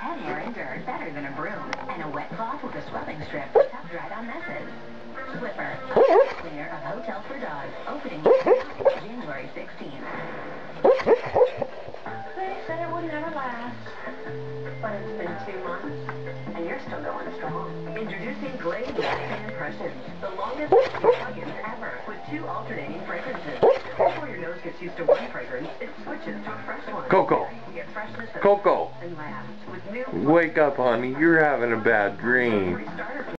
Heavier and dirt better than a broom. And a wet cloth with a scrubbing strip to help dry down messes. Flipper, cleaner of Hotel for Dogs. Opening January 16th. They said it would never last. But it's been two months, and you're still going strong. Introducing Glade Lasting Impressions, the longest fragrance ever, with two alternating fragrances. Before your nose gets used to one fragrance, it switches to a fresh one. Coco. Coco, wake up, honey. You're having a bad dream.